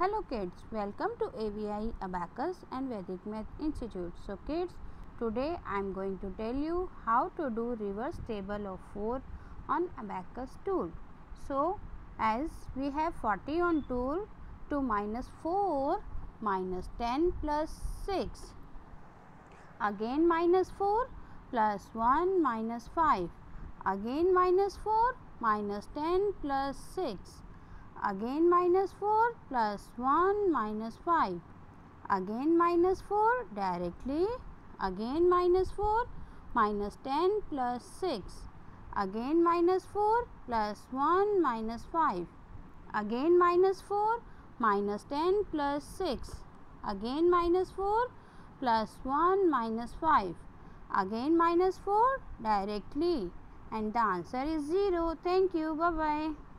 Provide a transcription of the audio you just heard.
Hello kids, welcome to AVI Abacus and Vedic Math Institute. So kids, today I am going to tell you how to do reverse table of 4 on Abacus tool. So as we have 40 on tool to minus 4 minus 10 plus 6 again minus 4 plus 1 minus 5 again minus 4 minus 10 plus 6 again minus 4 plus 1 minus 5 again minus 4 directly. Again minus 4 minus 10 plus 6 again minus 4 plus 1 minus 5 again minus 4 minus 10 plus 6 again minus 4 plus 1 minus 5 again minus 4 directly. And the answer is 0 thank you. Bye bye